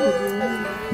Oh,